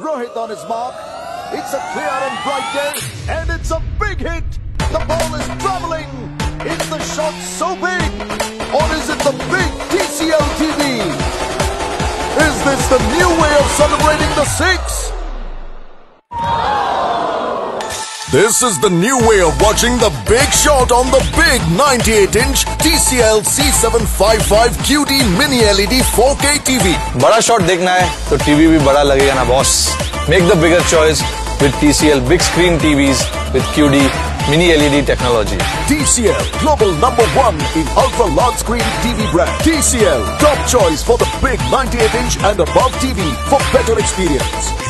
Rohit on his mark. It's a clear and bright day, and it's a big hit. The ball is traveling. Is the shot so big, or is it the big TCL TV? Is this the new way of celebrating the six? This is the new way of watching the big shot on the big 98-inch TCL C755 QD Mini LED 4K TV. बड़ा shot देखना है तो TV भी बड़ा लगेगा ना boss make the bigger choice with TCL big screen TVs with QD mini LED technology. TCL, global number one in ultra large screen TV brand. TCL, top choice for the big 98-inch and above TV for better experience.